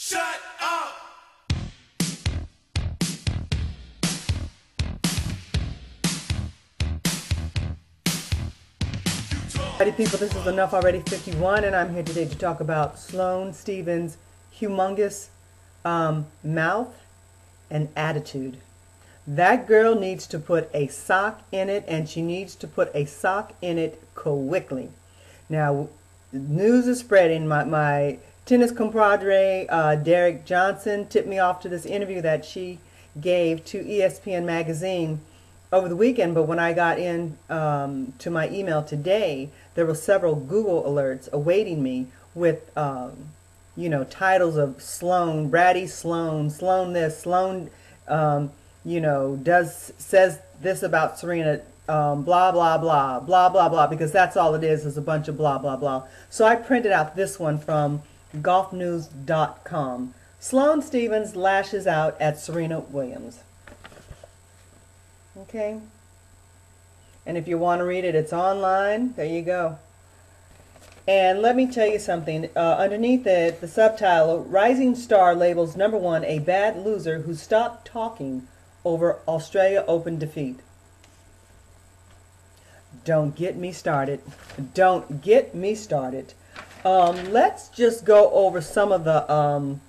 Shut up! Alrighty, people, this is Enough Already 51, and I'm here today to talk about Sloane Stephens' humongous um, mouth and attitude. That girl needs to put a sock in it, and she needs to put a sock in it quickly. Now, news is spreading. My, my tennis compadre, uh, Derek Johnson, tipped me off to this interview that she gave to ESPN Magazine over the weekend, but when I got in um, to my email today, there were several Google alerts awaiting me with, um, you know, titles of Sloane, Bratty Sloane, Sloane this, Sloane, um, you know, does says this about Serena, um, blah blah blah, blah blah blah, because that's all it is is a bunch of blah blah blah. So I printed out this one from GolfNews.com. Sloane Stephens lashes out at Serena Williams. Okay. And if you want to read it, it's online. There you go. And let me tell you something. Uh, underneath it, the subtitle Rising Star labels number one a bad loser who stopped talking over Australia Open defeat. Don't get me started. Don't get me started. Um, let's just go over some of the um,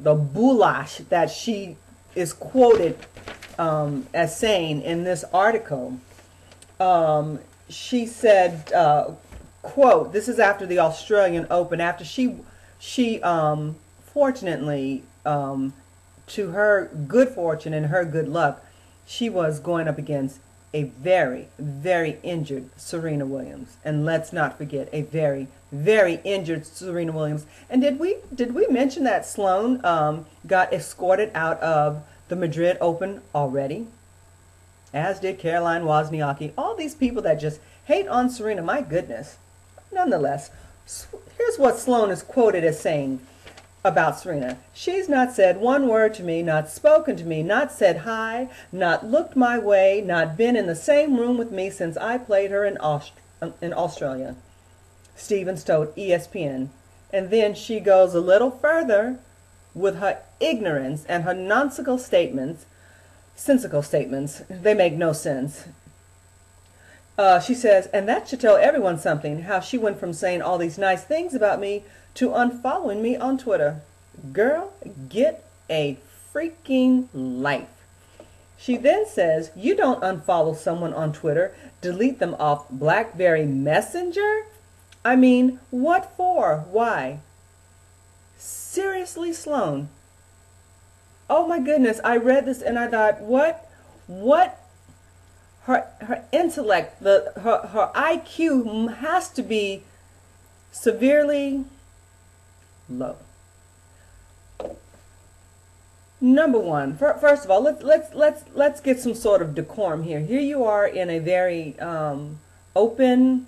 the boulash that she is quoted um, as saying in this article. Um, she said, uh, "quote This is after the Australian Open. After she she um, fortunately um, to her good fortune and her good luck, she was going up against a very very injured Serena Williams, and let's not forget a very very injured Serena Williams. And did we did we mention that Sloane um, got escorted out of the Madrid Open already, as did Caroline Wozniacki. All these people that just hate on Serena, my goodness. Nonetheless, here's what Sloane is quoted as saying about Serena. She's not said one word to me, not spoken to me, not said hi, not looked my way, not been in the same room with me since I played her in, Aust- in Australia. Stephens told ESPN. And then she goes a little further with her ignorance and her nonsensical statements, sensical statements, they make no sense. Uh, she says, and that should tell everyone something, how she went from saying all these nice things about me to unfollowing me on Twitter. Girl, get a freaking life. She then says, you don't unfollow someone on Twitter, delete them off BlackBerry Messenger? I mean, what for? Why? Seriously, Sloane? Oh my goodness, I read this and I thought, what, what, her, her intellect, the, her, her IQ has to be severely low. Number one, first of all, let's let's let's let's get some sort of decorum here. Here you are in a very um, open,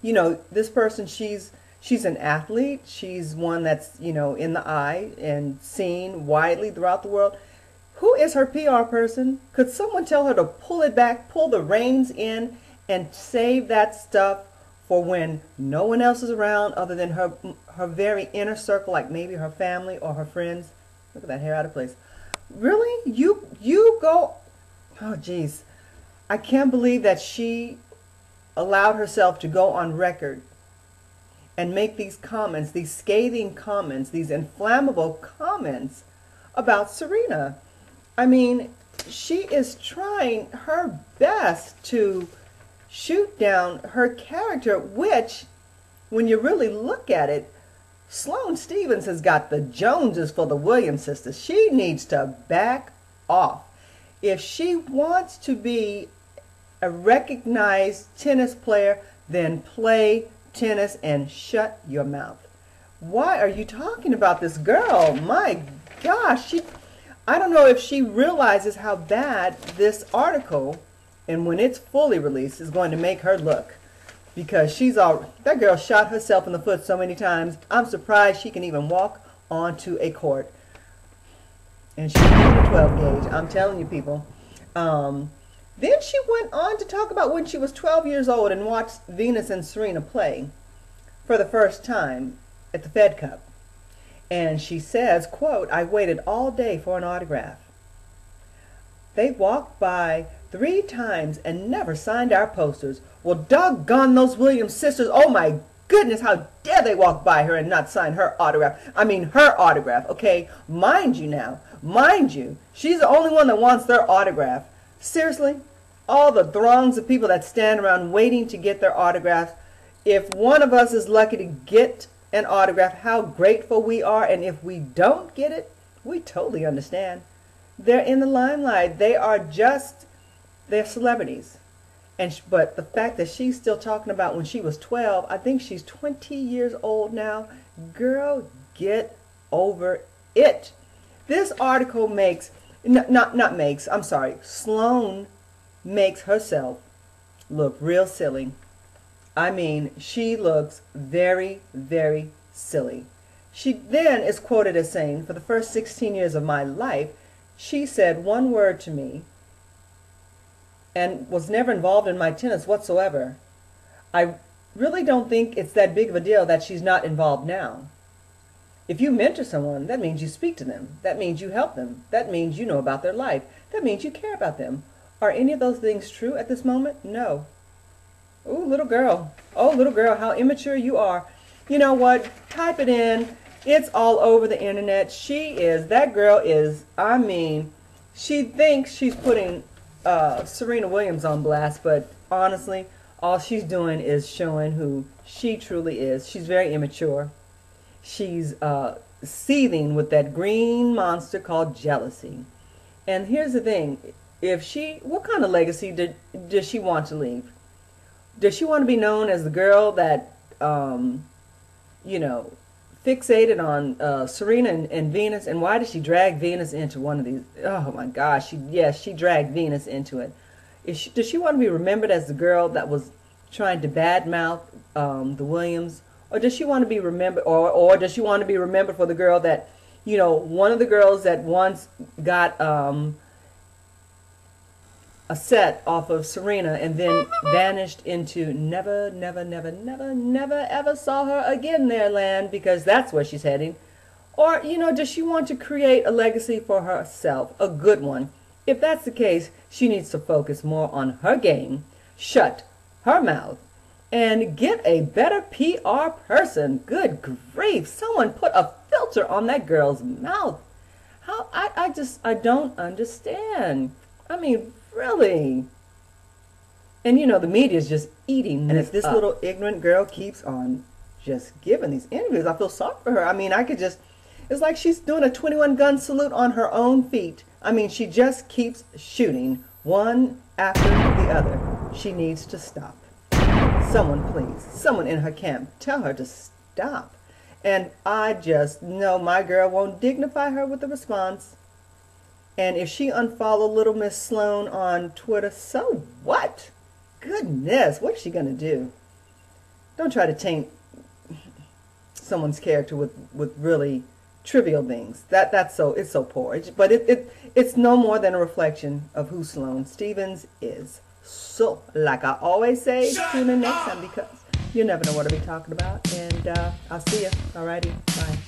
you know, this person she's she's an athlete. She's one that's you know in the eye and seen widely throughout the world. Who is her PR person? Could someone tell her to pull it back, pull the reins in, and save that stuff for when no one else is around other than her her very inner circle, like maybe her family or her friends? Look at that hair out of place. Really? You you go Oh geez. I can't believe that she allowed herself to go on record and make these comments, these scathing comments, these inflammable comments about Serena. I mean, she is trying her best to shoot down her character, which, when you really look at it, Sloane Stephens has got the Joneses for the Williams sisters. She needs to back off. If she wants to be a recognized tennis player, then play tennis and shut your mouth. Why are you talking about this girl? My gosh, she I don't know if she realizes how bad this article and when it's fully released is going to make her look because she's all that girl shot herself in the foot so many times. I'm surprised she can even walk onto a court. And she's a 12 gauge. I'm telling you people. Um, then she went on to talk about when she was 12 years old and watched Venus and Serena play for the first time at the Fed Cup. And she says, quote, I waited all day for an autograph. They walked by three times and never signed our posters. Well, doggone those Williams sisters. Oh my goodness, how dare they walk by her and not sign her autograph? I mean, her autograph, okay? Mind you now, mind you, she's the only one that wants their autograph. Seriously? All the throngs of people that stand around waiting to get their autographs. If one of us is lucky to get an autograph, how grateful we are. And if we don't get it, we totally understand. They're in the limelight. They are just, they're celebrities. And but the fact that she's still talking about when she was 12, I think she's 20 years old now. Girl, get over it. This article makes not not makes, I'm sorry. Sloane makes herself look real silly. I mean, she looks very very silly. She then is quoted as saying, "For the first 16 years of my life, she said one word to me and was never involved in my tennis whatsoever. I really don't think it's that big of a deal that she's not involved now. If you mentor someone, that means you speak to them. That means you help them. That means you know about their life. That means you care about them. Are any of those things true at this moment? No. Oh, little girl. Oh, little girl, how immature you are. You know what? Type it in. It's all over the internet. She is, that girl is, I mean, she thinks she's putting uh, Serena Williams on blast, but honestly, all she's doing is showing who she truly is. She's very immature. She's uh, seething with that green monster called jealousy. And here's the thing: if she, what kind of legacy did does she want to leave? Does she want to be known as the girl that, um, you know, fixated on uh, Serena and, and, Venus, and why did she drag Venus into one of these? Oh my gosh, she yes, she dragged Venus into it. She, does she want to be remembered as the girl that was trying to badmouth um, the Williams, or does she want to be remembered, or or does she want to be remembered for the girl that, you know, one of the girls that once got um, a set off of Serena and then vanished into never, never, never, never, never ever saw her again there, land, because that's where she's heading. Or, you know, does she want to create a legacy for herself, a good one? If that's the case, she needs to focus more on her game, shut her mouth, and get a better PR person. Good grief, someone put a filter on that girl's mouth. How, I, I just, I don't understand. I mean, Really? And you know, the media is just eating. And if this up. little ignorant girl keeps on just giving these interviews, I feel sorry for her. I mean, I could just, it's like she's doing a 21 gun salute on her own feet. I mean, she just keeps shooting one after the other. She needs to stop. Someone, please, someone in her camp, tell her to stop. And I just know my girl won't dignify her with a response. And if she unfollowed little Miss Sloane on Twitter, so what? Goodness, what is she going to do? Don't try to taint someone's character with, with really trivial things. That that's so it's so poor. But it, it it's no more than a reflection of who Sloane Stephens is. So, like I always say, Shut tune in next up. time because you never know what I'll be talking about. And uh, I'll see you. Alrighty, bye.